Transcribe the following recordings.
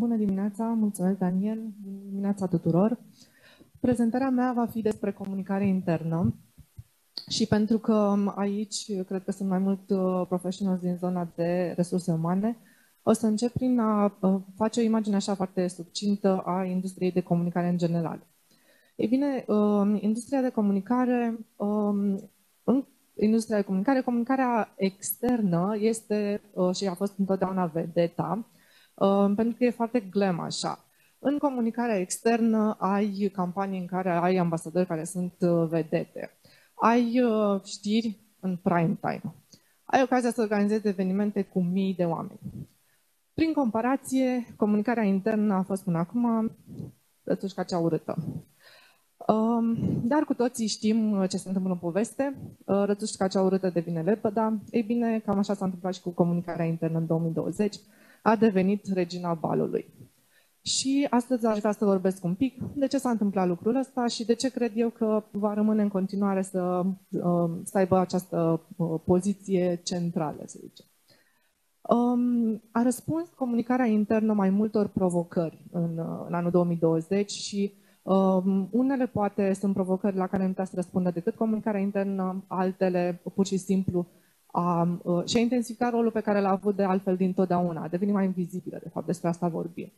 Bună dimineața, mulțumesc Daniel, bună dimineața tuturor. Prezentarea mea va fi despre comunicare internă și pentru că aici cred că sunt mai mult uh, professionals din zona de resurse umane, o să încep prin a uh, face o imagine așa foarte subcintă a industriei de comunicare în general. Ei bine, um, industria de comunicare, um, în industria de comunicare, comunicarea externă este uh, și a fost întotdeauna vedeta, um, pentru că e foarte glam așa. În comunicarea externă ai campanii în care ai ambasadori care sunt uh, vedete. Ai uh, știri în prime time. Ai ocazia să organizezi evenimente cu mii de oameni. Prin comparație, comunicarea internă a fost până acum ca cea urâtă. Dar cu toții știm uh, ce se întâmplă în poveste. Uh, Rățușca cea urâtă devine lepăda. Ei bine, cam așa s-a întâmplat și cu comunicarea internă în 2020. A devenit regina balului. Și astăzi aș vrea să vorbesc un pic de ce s-a întâmplat lucrul ăsta și de ce cred eu că va rămâne în continuare să, uh, să aibă această poziție centrală, să zicem. Um, a răspuns comunicarea internă mai multor provocări în, în anul 2020 și Um, unele poate sunt provocări la care nu putea să răspundă decât comunicarea internă, altele pur și simplu a, uh, și a intensificat rolul pe care l-a avut de altfel din totdeauna, a devenit mai invizibilă, de fapt, despre asta vorbim.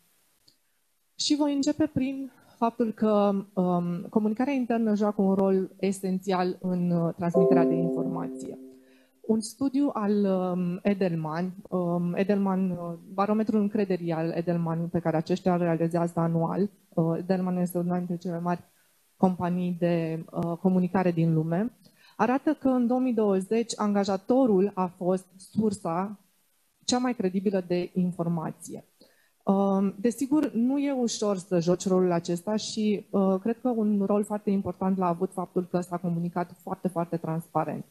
Și voi începe prin faptul că um, comunicarea internă joacă un rol esențial în uh, transmiterea de informație un studiu al um, Edelman, um, Edelman, uh, barometrul încrederii al Edelman pe care aceștia îl realizează anual. Uh, Edelman este una dintre cele mai mari companii de uh, comunicare din lume. Arată că în 2020 angajatorul a fost sursa cea mai credibilă de informație. Um, desigur, nu e ușor să joci rolul acesta și uh, cred că un rol foarte important l-a avut faptul că s-a comunicat foarte, foarte transparent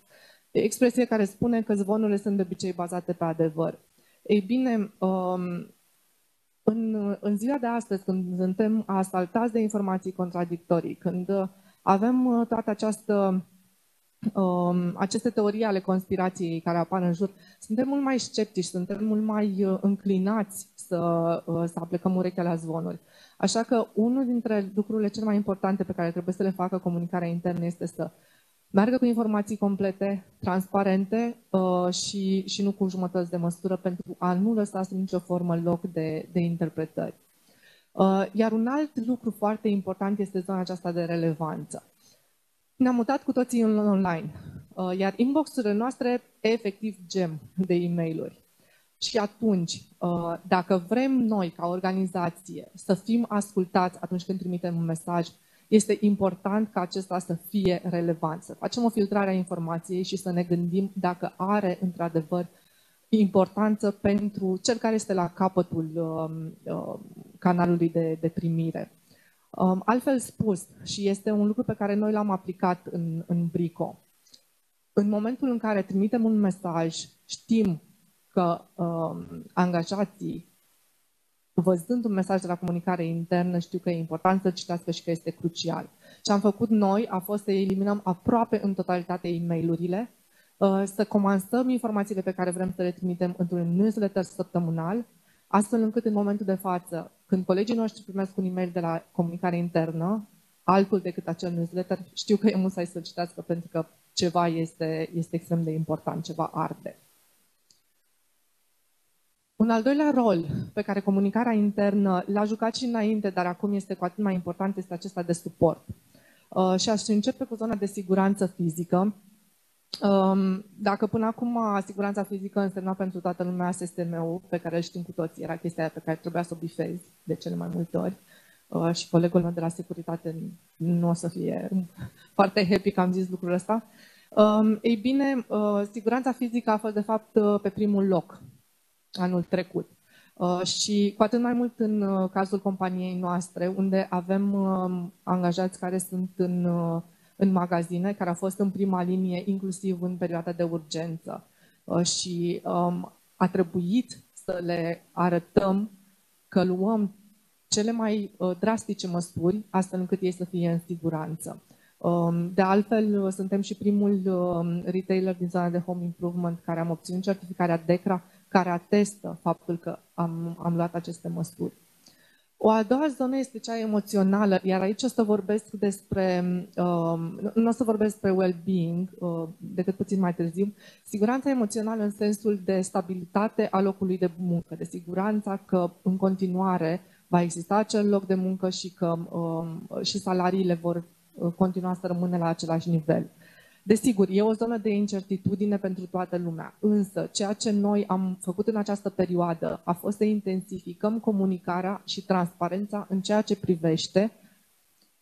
expresie care spune că zvonurile sunt de obicei bazate pe adevăr. Ei bine, um, în, în ziua de astăzi, când suntem asaltați de informații contradictorii, când avem uh, toată această um, aceste teorii ale conspirației care apar în jur, suntem mult mai sceptici, suntem mult mai uh, înclinați să, uh, să aplicăm urechea la zvonuri. Așa că unul dintre lucrurile cele mai importante pe care trebuie să le facă comunicarea internă este să meargă cu informații complete, transparente uh, și, și nu cu jumătăți de măsură pentru a nu lăsa sub nicio formă loc de, de interpretări. Uh, iar un alt lucru foarte important este zona aceasta de relevanță. Ne-am mutat cu toții în online, uh, iar inbox-urile noastre efectiv gem de e mail Și atunci, uh, dacă vrem noi, ca organizație, să fim ascultați atunci când trimitem un mesaj, este important ca acesta să fie relevant, să facem o filtrare a informației și să ne gândim dacă are într-adevăr importanță pentru cel care este la capătul uh, uh, canalului de, de primire. Um, altfel spus, și este un lucru pe care noi l-am aplicat în, în Brico, în momentul în care trimitem un mesaj, știm că um, angajații văzând un mesaj de la comunicare internă, știu că e important să citească și că este crucial. Ce am făcut noi a fost să eliminăm aproape în totalitate e mail uh, să comansăm informațiile pe care vrem să le trimitem într-un newsletter săptămânal, astfel încât în momentul de față, când colegii noștri primesc un e-mail de la comunicare internă, altul decât acel newsletter, știu că e mult să citească pentru că ceva este, este extrem de important, ceva arde. Un al doilea rol pe care comunicarea internă l-a jucat și înainte, dar acum este cu atât mai important, este acesta de suport. Uh, și aș începe cu zona de siguranță fizică. Um, dacă până acum siguranța fizică însemna pentru toată lumea SSM-ul, pe care îl știm cu toții, era chestia pe care trebuia să o bifezi de cele mai multe ori, uh, și colegul meu de la securitate nu o să fie foarte happy că am zis lucrul ăsta. Um, ei bine, uh, siguranța fizică a fost de fapt uh, pe primul loc anul trecut. Uh, și cu atât mai mult în uh, cazul companiei noastre, unde avem uh, angajați care sunt în, uh, în magazine, care au fost în prima linie, inclusiv în perioada de urgență. Uh, și um, a trebuit să le arătăm că luăm cele mai uh, drastice măsuri, astfel încât ei să fie în siguranță. Um, de altfel, suntem și primul um, retailer din zona de home improvement care am obținut certificarea DECRA care atestă faptul că am, am luat aceste măsuri. O a doua zonă este cea emoțională, iar aici o să vorbesc despre, uh, nu o să vorbesc despre well-being uh, decât puțin mai târziu, siguranța emoțională în sensul de stabilitate a locului de muncă, de siguranța că în continuare va exista acel loc de muncă și că uh, și salariile vor uh, continua să rămână la același nivel. Desigur, e o zonă de incertitudine pentru toată lumea, însă ceea ce noi am făcut în această perioadă a fost să intensificăm comunicarea și transparența în ceea ce privește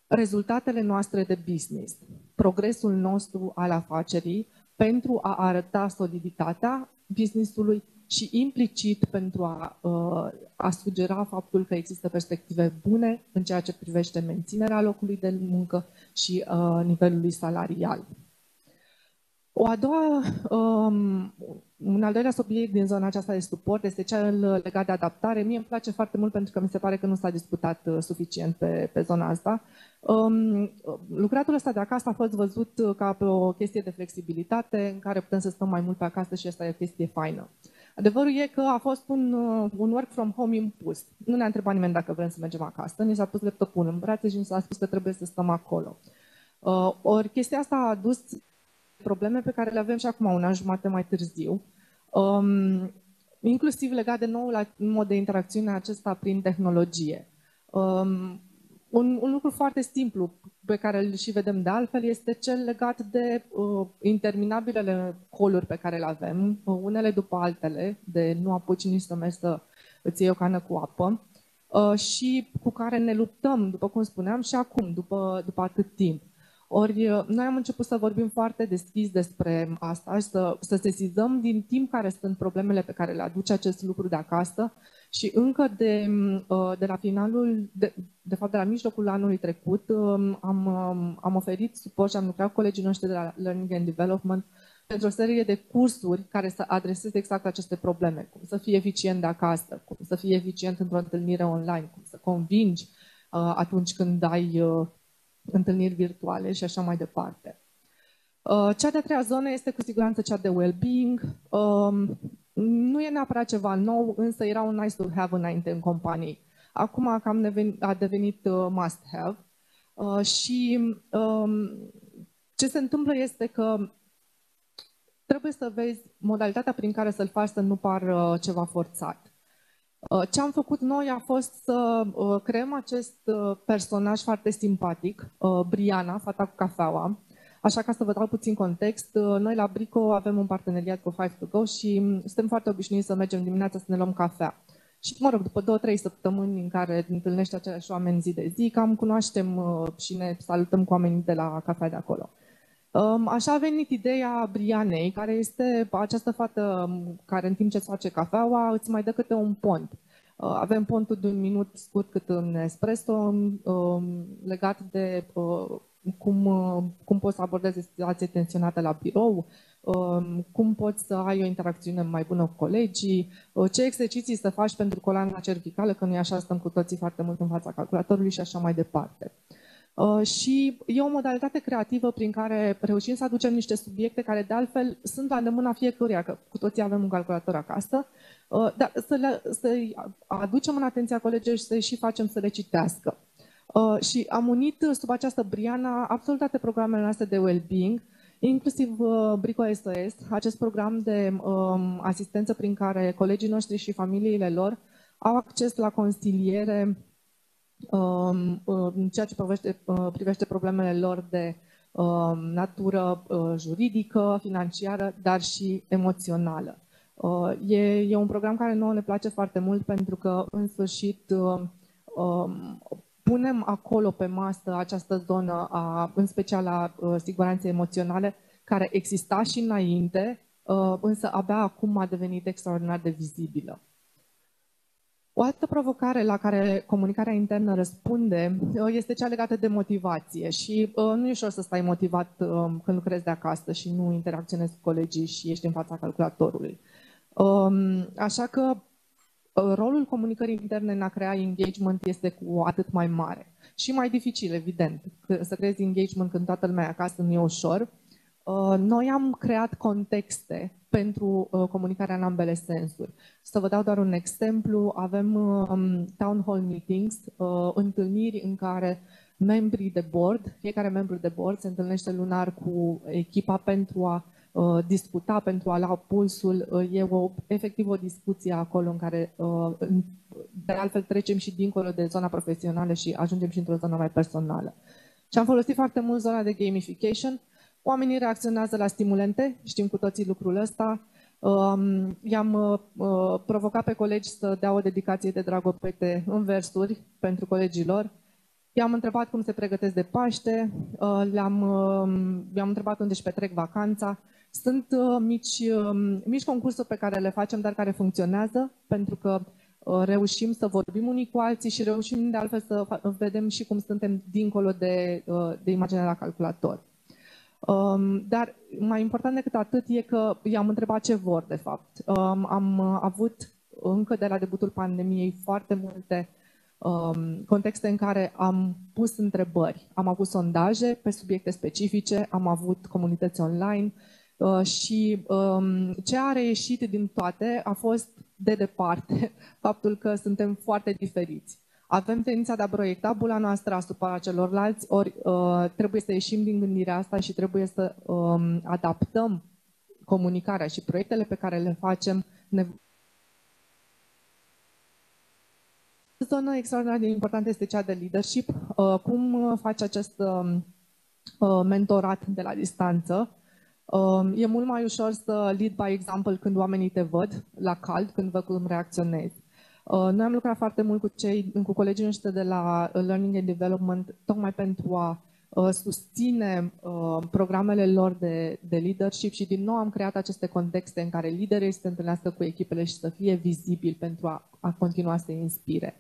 rezultatele noastre de business, progresul nostru al afacerii, pentru a arăta soliditatea businessului și implicit pentru a, uh, a sugera faptul că există perspective bune în ceea ce privește menținerea locului de muncă și uh, nivelului salarial. O a doua, um, un al doilea subiect din zona aceasta de suport este cel legat de adaptare. Mie îmi place foarte mult pentru că mi se pare că nu s-a discutat uh, suficient pe, pe zona asta. Um, lucratul ăsta de acasă a fost văzut ca pe o chestie de flexibilitate în care putem să stăm mai mult pe acasă și asta e o chestie faină. Adevărul e că a fost un, uh, un work from home impus. Nu ne-a întrebat nimeni dacă vrem să mergem acasă, ni s-a pus laptopul în brațe și ni s-a spus că trebuie să stăm acolo. Uh, ori chestia asta a adus probleme pe care le avem și acum, un an jumate mai târziu, um, inclusiv legat de noul mod de interacțiune acesta prin tehnologie. Um, un, un lucru foarte simplu pe care îl și vedem de altfel este cel legat de uh, interminabilele coluri pe care le avem, uh, unele după altele, de nu apuci nici să mergi să îți iei o cană cu apă, uh, și cu care ne luptăm, după cum spuneam, și acum, după, după atât timp. Ori uh, noi am început să vorbim foarte deschis despre asta și să, să sesizăm din timp care sunt problemele pe care le aduce acest lucru de acasă și încă de, uh, de la finalul, de, de fapt de la mijlocul anului trecut, um, am, um, am oferit suport și am lucrat cu colegii noștri de la Learning and Development pentru o serie de cursuri care să adreseze exact aceste probleme. Cum să fii eficient de acasă, cum să fii eficient într-o întâlnire online, cum să convingi uh, atunci când ai întâlniri virtuale și așa mai departe. Uh, cea de-a treia zonă este cu siguranță cea de well-being. Um, nu e neapărat ceva nou, însă era un nice to have înainte în companii. Acum cam a devenit uh, must have. Uh, și um, ce se întâmplă este că trebuie să vezi modalitatea prin care să-l faci să nu pară ceva forțat. Uh, ce am făcut noi a fost să uh, creăm acest uh, personaj foarte simpatic, Briana, fata cu cafeaua. Așa ca să vă dau puțin context, noi la Brico avem un parteneriat cu Five to Go și mm, suntem foarte obișnuiți să mergem dimineața să ne luăm cafea. Și, mă rog, după două, trei săptămâni în care întâlnești aceleași oameni zi de zi, cam cunoaștem și ne salutăm cu oamenii de la cafea de acolo. Așa a venit ideea Brianei, care este această fată care în timp ce îți face cafeaua îți mai dă câte un pont. Uh, avem pontul de un minut scurt cât în espresso um, legat de uh, cum, uh, cum poți să abordezi situație tensionată la birou, um, cum poți să ai o interacțiune mai bună cu colegii, ce exerciții să faci pentru coloana cervicală, că noi așa stăm cu toții foarte mult în fața calculatorului și așa mai departe. Uh, și e o modalitate creativă prin care reușim să aducem niște subiecte care de altfel sunt la îndemâna fiecăruia, că cu toții avem un calculator acasă, uh, dar să le, să aducem în atenția colegilor și să și facem să le citească. Uh, și am unit sub această briana absolut toate programele noastre de well-being, inclusiv Brico SOS, acest program de um, asistență prin care colegii noștri și familiile lor au acces la consiliere Um, în ceea ce privește, uh, privește problemele lor de um, natură uh, juridică, financiară, dar și emoțională. Uh, e, e un program care nouă ne place foarte mult pentru că, în sfârșit, um, punem acolo pe masă această zonă, a, în special a siguranței emoționale, care exista și înainte, însă abia acum a devenit extraordinar de vizibilă. O altă provocare la care comunicarea internă răspunde uh, este cea legată de motivație și uh, nu e ușor să stai motivat um, când lucrezi de acasă și nu interacționezi cu colegii și ești în fața calculatorului. Um, așa că uh, rolul comunicării interne în a crea engagement este cu atât mai mare și mai dificil, evident. Să creezi engagement când toată lumea acasă nu e ușor. Noi am creat contexte pentru uh, comunicarea în ambele sensuri. Să vă dau doar un exemplu, avem um, town hall meetings, uh, întâlniri în care membrii de board, fiecare membru de board se întâlnește lunar cu echipa pentru a uh, discuta, pentru a lua pulsul. Uh, e o, efectiv o discuție acolo în care, uh, de altfel, trecem și dincolo de zona profesională și ajungem și într-o zonă mai personală. Și am folosit foarte mult zona de gamification. Oamenii reacționează la stimulente, știm cu toții lucrul ăsta. Um, i-am uh, provocat pe colegi să dea o dedicație de dragopete în versuri pentru colegilor. I-am întrebat cum se pregătesc de Paște, uh, le-am, uh, i-am întrebat unde își petrec vacanța. Sunt uh, mici, uh, mici concursuri pe care le facem, dar care funcționează, pentru că Uh, reușim să vorbim unii cu alții și reușim de altfel să vedem și cum suntem dincolo de, uh, de imaginea la calculator. Um, dar mai important decât atât e că i-am întrebat ce vor, de fapt. Um, am avut încă de la debutul pandemiei foarte multe um, contexte în care am pus întrebări. Am avut sondaje pe subiecte specifice, am avut comunități online uh, și ce a reieșit din toate a fost de departe faptul că suntem foarte diferiți. Avem tendința de a proiecta bula noastră asupra celorlalți, ori uh, trebuie să ieșim din gândirea asta și trebuie să um, adaptăm comunicarea și proiectele pe care le facem. Ne... zonă extraordinar de importantă este cea de leadership. Uh, cum faci acest uh, mentorat de la distanță? Um, e mult mai ușor să lead by example când oamenii te văd la cald, când văd cum reacționezi. Uh, noi am lucrat foarte mult cu, cei, cu colegii noștri de la Learning and Development tocmai pentru a uh, susține uh, programele lor de, de leadership și din nou am creat aceste contexte în care liderii se întâlnească cu echipele și să fie vizibili pentru a, a continua să inspire.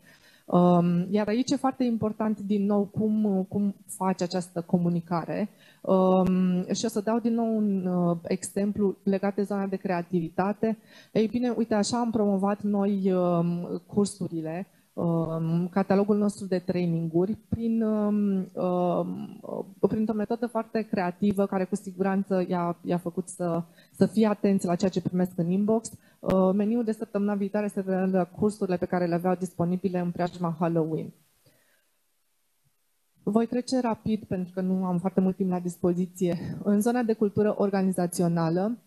Um, iar aici e foarte important, din nou, cum, cum faci această comunicare. Um, și o să dau din nou un uh, exemplu legat de zona de creativitate. Ei bine, uite, așa am promovat noi um, cursurile Um, catalogul nostru de traininguri prin, um, um, printr-o metodă foarte creativă care cu siguranță i-a, i-a făcut să, să fie atenți la ceea ce primesc în inbox. Uh, meniul de săptămâna viitoare se referă cursurile pe care le aveau disponibile în preajma Halloween. Voi trece rapid pentru că nu am foarte mult timp la dispoziție. În zona de cultură organizațională,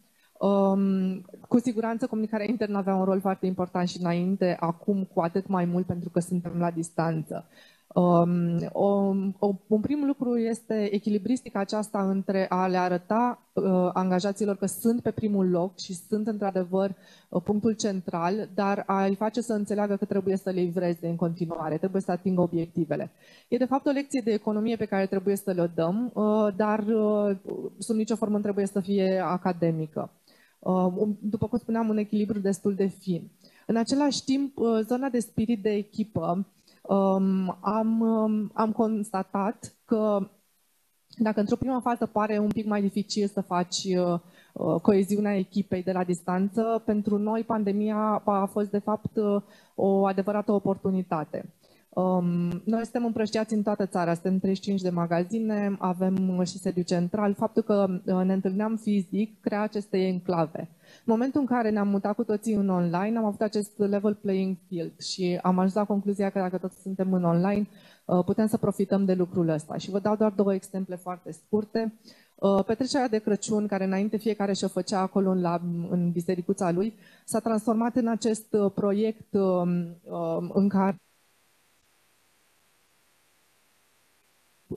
Um, cu siguranță comunicarea internă avea un rol foarte important și înainte, acum cu atât mai mult pentru că suntem la distanță. Um, o, o, un prim lucru este echilibristica aceasta între a le arăta uh, angajaților că sunt pe primul loc și sunt într-adevăr uh, punctul central, dar a-i face să înțeleagă că trebuie să le livreze în continuare, trebuie să atingă obiectivele. E de fapt o lecție de economie pe care trebuie să le dăm, uh, dar uh, sub nicio formă nu trebuie să fie academică. Uh, după cum spuneam, un echilibru destul de fin. În același timp, uh, zona de spirit de echipă, um, am, um, am constatat că dacă într-o primă fază pare un pic mai dificil să faci uh, coeziunea echipei de la distanță, pentru noi pandemia a fost de fapt o adevărată oportunitate. Um, noi suntem împrăștiați în toată țara, suntem 35 de magazine, avem și sediu central. Faptul că uh, ne întâlneam fizic crea aceste enclave. În momentul în care ne-am mutat cu toții în online, am avut acest level playing field și am ajuns la concluzia că dacă toți suntem în online, uh, putem să profităm de lucrul ăsta. Și vă dau doar două exemple foarte scurte. Uh, petrecerea de Crăciun, care înainte fiecare și-o făcea acolo în, la, în bisericuța lui, s-a transformat în acest proiect um, um, în care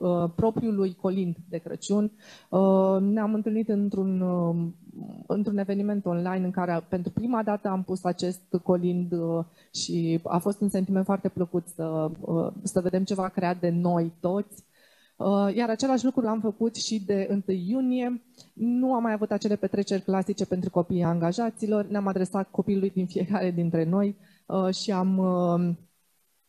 uh, propriului colind de Crăciun. Uh, ne-am întâlnit într-un, uh, într-un eveniment online în care pentru prima dată am pus acest colind uh, și a fost un sentiment foarte plăcut să, uh, să vedem ceva creat de noi toți. Uh, iar același lucru l-am făcut și de 1 iunie. Nu am mai avut acele petreceri clasice pentru copiii angajaților. Ne-am adresat copilului din fiecare dintre noi uh, și am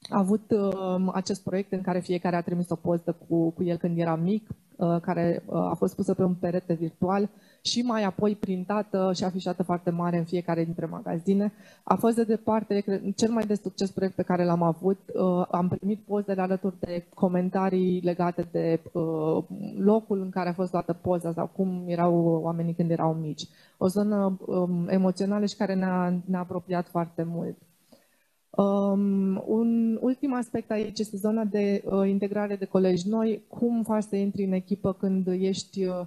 a avut uh, acest proiect în care fiecare a trimis o poză cu, cu el când era mic. uh, care uh, a fost pusă pe un perete virtual și mai apoi printată și afișată foarte mare în fiecare dintre magazine. A fost de departe cred, cel mai de succes proiect pe care l-am avut. Am primit pozele alături de comentarii legate de locul în care a fost luată poza sau cum erau oamenii când erau mici. O zonă um, emoțională și care ne-a, ne-a apropiat foarte mult. Um, un ultim aspect aici este zona de uh, integrare de colegi noi. Cum faci să intri în echipă când ești, uh,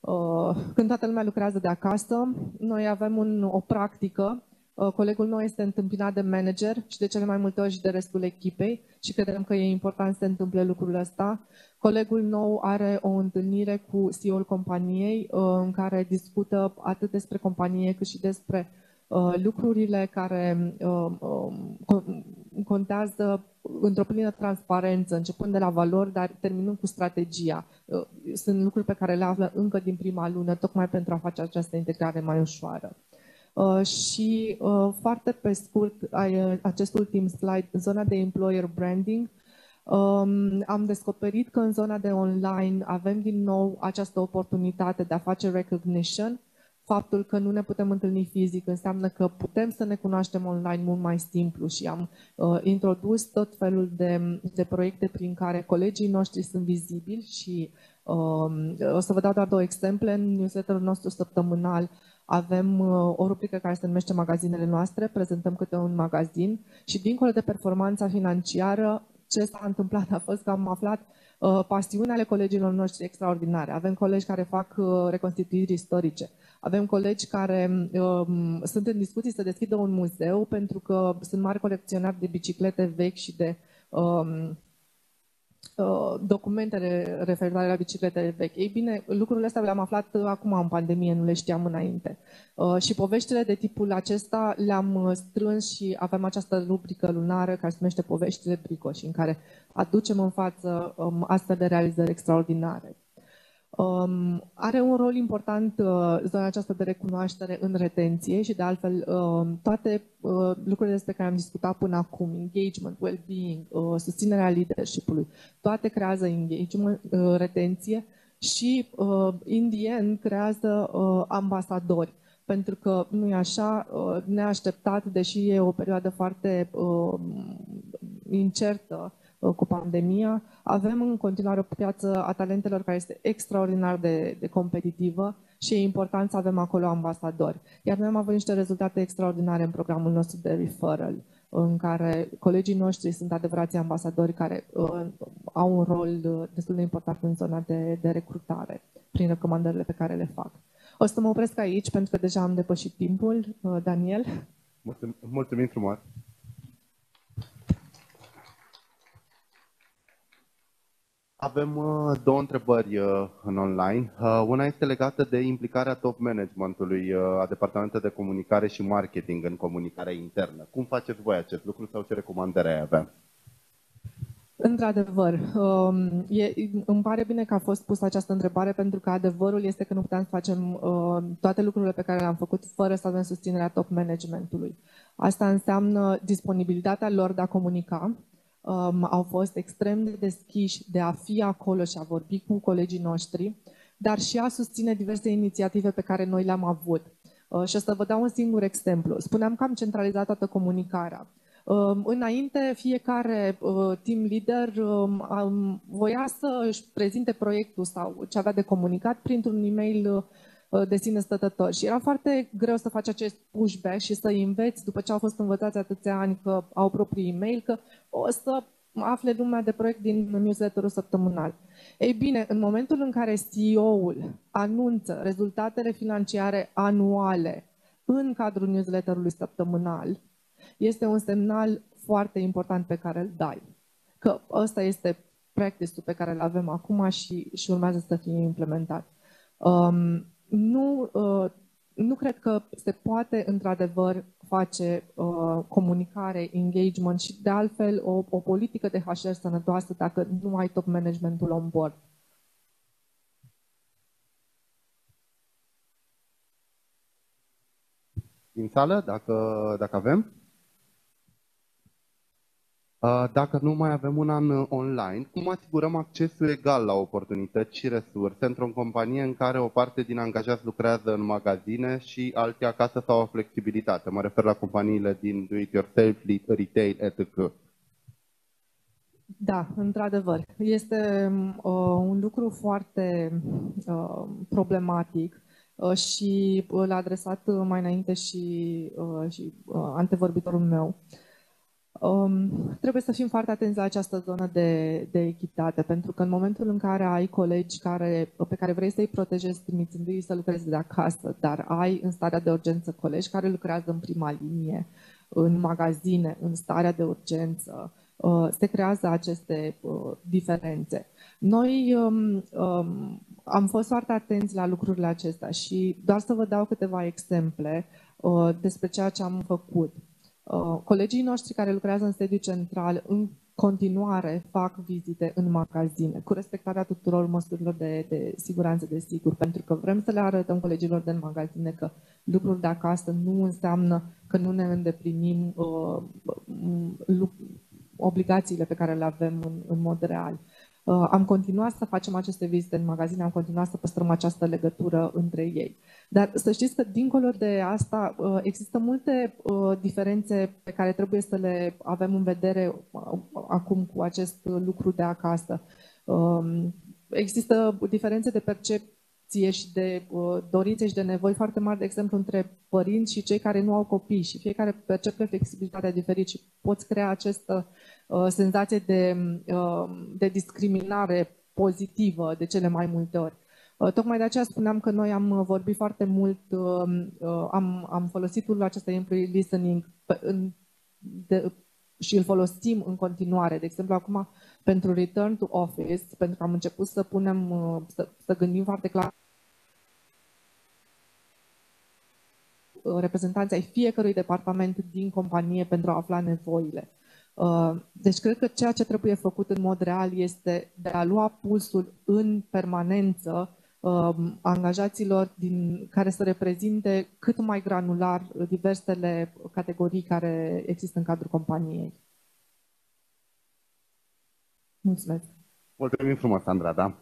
uh, când toată lumea lucrează de acasă? Noi avem un, o practică. Uh, colegul nou este întâmpinat de manager și de cele mai multe ori și de restul echipei și credem că e important să se întâmple lucrul ăsta. Colegul nou are o întâlnire cu CEO-ul companiei uh, în care discută atât despre companie cât și despre Uh, lucrurile care uh, um, contează într-o plină transparență, începând de la valori, dar terminând cu strategia. Uh, sunt lucruri pe care le află încă din prima lună, tocmai pentru a face această integrare mai ușoară. Uh, și uh, foarte pe scurt, ai, acest ultim slide, zona de employer branding, um, am descoperit că în zona de online avem din nou această oportunitate de a face recognition faptul că nu ne putem întâlni fizic înseamnă că putem să ne cunoaștem online mult mai simplu și am uh, introdus tot felul de, de proiecte prin care colegii noștri sunt vizibili și uh, o să vă dau doar două exemple. În newsletterul nostru săptămânal avem uh, o rubrică care se numește Magazinele noastre, prezentăm câte un magazin și dincolo de performanța financiară, ce s-a întâmplat a fost că am aflat uh, pasiunea ale colegilor noștri extraordinare. Avem colegi care fac uh, reconstituiri istorice, avem colegi care um, sunt în discuții să deschidă un muzeu pentru că sunt mari colecționari de biciclete vechi și de um, uh, documentele referitoare la bicicletele vechi. Ei bine, lucrurile astea le-am aflat acum în pandemie, nu le știam înainte. Uh, și poveștile de tipul acesta le-am strâns și avem această rubrică lunară care se numește Poveștile Bricoși, în care aducem în față um, astfel de realizări extraordinare. Um, are un rol important uh, zona aceasta de recunoaștere în retenție și de altfel uh, toate uh, lucrurile despre care am discutat până acum, engagement, well-being, uh, susținerea leadership-ului, toate creează engagement, uh, retenție și uh, in the end creează uh, ambasadori. Pentru că nu e așa, uh, neașteptat, deși e o perioadă foarte uh, incertă, Uh, cu pandemia. Avem în continuare o piață a talentelor care este extraordinar de, de competitivă și e important să avem acolo ambasadori. Iar noi am avut niște rezultate extraordinare în programul nostru de referral, în care colegii noștri sunt adevărați ambasadori care uh, au un rol uh, destul de important în zona de, de recrutare, prin recomandările pe care le fac. O să mă opresc aici, pentru că deja am depășit timpul. Uh, Daniel? Mulțumim, mulțumim frumos! Avem uh, două întrebări uh, în online. Uh, una este legată de implicarea top managementului uh, a departamentului de comunicare și marketing în comunicarea internă. Cum faceți voi acest lucru sau ce recomandări ai avea? Într-adevăr, um, e, îmi pare bine că a fost pusă această întrebare pentru că adevărul este că nu putem să facem uh, toate lucrurile pe care le-am făcut fără să avem susținerea top managementului. Asta înseamnă disponibilitatea lor de a comunica, um, au fost extrem de deschiși de a fi acolo și a vorbi cu colegii noștri, dar și a susține diverse inițiative pe care noi le-am avut. Uh, și o să vă dau un singur exemplu. Spuneam că am centralizat toată comunicarea. Um, înainte, fiecare uh, team leader um, voia să își prezinte proiectul sau ce avea de comunicat printr-un e-mail uh, Uh, de sine stătători. Și era foarte greu să faci acest pushback și să înveți, după ce au fost învățați atâția ani că au proprii e-mail, că o să afle lumea de proiect din newsletterul săptămânal. Ei bine, în momentul în care CEO-ul anunță rezultatele financiare anuale în cadrul newsletterului săptămânal, este un semnal foarte important pe care îl dai. Că ăsta este practice-ul pe care îl avem acum și, și urmează să fie implementat. Um, nu, uh, nu cred că se poate într-adevăr face uh, comunicare, engagement și de altfel o, o politică de HR sănătoasă dacă nu ai top managementul on board. Din sală, dacă, dacă avem? Uh, dacă nu mai avem un an uh, online, cum asigurăm accesul egal la oportunități și resurse într-o companie în care o parte din angajați lucrează în magazine și alții acasă sau o flexibilitate? Mă refer la companiile din do-it-yourself, retail, etc. Da, într-adevăr. Este uh, un lucru foarte uh, problematic uh, și l-a adresat mai înainte și, uh, și uh, antevorbitorul meu. Uh, Um, trebuie să fim foarte atenți la această zonă de, de echitate, pentru că în momentul în care ai colegi care, pe care vrei să-i protejezi trimițându-i să lucreze de acasă, dar ai în starea de urgență colegi care lucrează în prima linie, în magazine, în starea de urgență, uh, se creează aceste uh, diferențe. Noi um, um, am fost foarte atenți la lucrurile acestea și doar să vă dau câteva exemple uh, despre ceea ce am făcut. Uh, colegii noștri care lucrează în sediu central în continuare fac vizite în magazine, cu respectarea tuturor măsurilor de, de siguranță, de sigur, pentru că vrem să le arătăm colegilor din magazine că lucruri de acasă nu înseamnă că nu ne îndeplinim uh, obligațiile pe care le avem în, în mod real. Uh, am continuat să facem aceste vizite în magazine, am continuat să păstrăm această legătură între ei. Dar să știți că, dincolo de asta, uh, există multe uh, diferențe pe care trebuie să le avem în vedere acum cu acest lucru de acasă. Um, există diferențe de percepție și de dorințe și de nevoi foarte mari, de exemplu, între părinți și cei care nu au copii și fiecare percepe flexibilitatea diferit și poți crea această Uh, senzație de, uh, de discriminare pozitivă de cele mai multe ori. Uh, tocmai de aceea spuneam că noi am vorbit foarte mult, am, am folosit tool acesta employee listening de, și îl folosim în continuare. De exemplu, acum pentru return to office, pentru că am început să punem, să, să gândim foarte clar reprezentanții ai fiecărui departament din companie pentru a afla nevoile. Uh, deci cred că ceea ce trebuie făcut în mod real este de a lua pulsul în permanență um, angajaților din, care să reprezinte cât mai granular diversele categorii care există în cadrul companiei. Mulțumesc! Mulțumim frumos, Sandra, da?